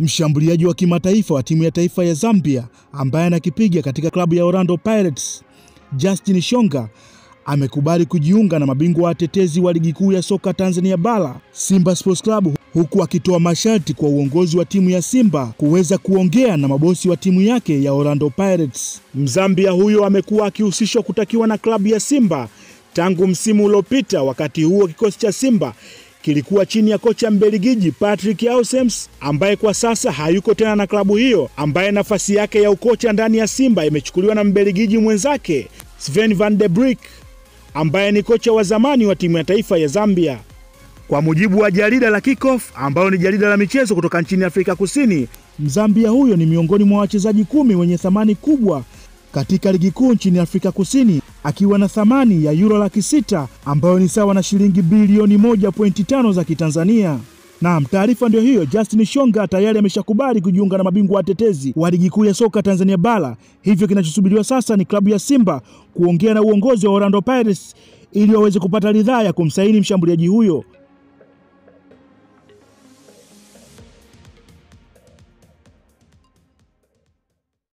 Mshambuliaji wa kimataifa wa timu ya taifa ya Zambia ambaye anakipiga katika klabu ya Orlando Pirates, Justin Shonga amekubali kujiunga na mabingwa watetezi wa ligi kuu ya soka Tanzania bara Simba Sports Club, huku akitoa masharti kwa uongozi wa timu ya Simba kuweza kuongea na mabosi wa timu yake ya Orlando Pirates. Mzambia huyo amekuwa akihusishwa kutakiwa na klabu ya Simba tangu msimu uliopita. Wakati huo kikosi cha Simba kilikuwa chini ya kocha mbeligiji Patrick Ausems ambaye kwa sasa hayuko tena na klabu hiyo, ambaye nafasi yake ya ukocha ndani ya Simba imechukuliwa na mbeligiji mwenzake Sven van de Brik ambaye ni kocha wa zamani wa timu ya taifa ya Zambia. Kwa mujibu wa jarida la Kickoff ambayo ni jarida la michezo kutoka nchini Afrika Kusini, Mzambia huyo ni miongoni mwa wachezaji kumi wenye thamani kubwa katika ligi kuu nchini Afrika Kusini akiwa na thamani ya euro laki sita ambayo ni sawa na shilingi bilioni 1.5 za Kitanzania. Naam, taarifa ndio hiyo. Justin Shonga tayari ameshakubali kujiunga na mabingwa watetezi wa ligi kuu ya soka Tanzania bara. Hivyo kinachosubiriwa sasa ni klabu ya Simba kuongea na uongozi wa Orlando Pirates ili waweze kupata ridhaa ya kumsaini mshambuliaji huyo.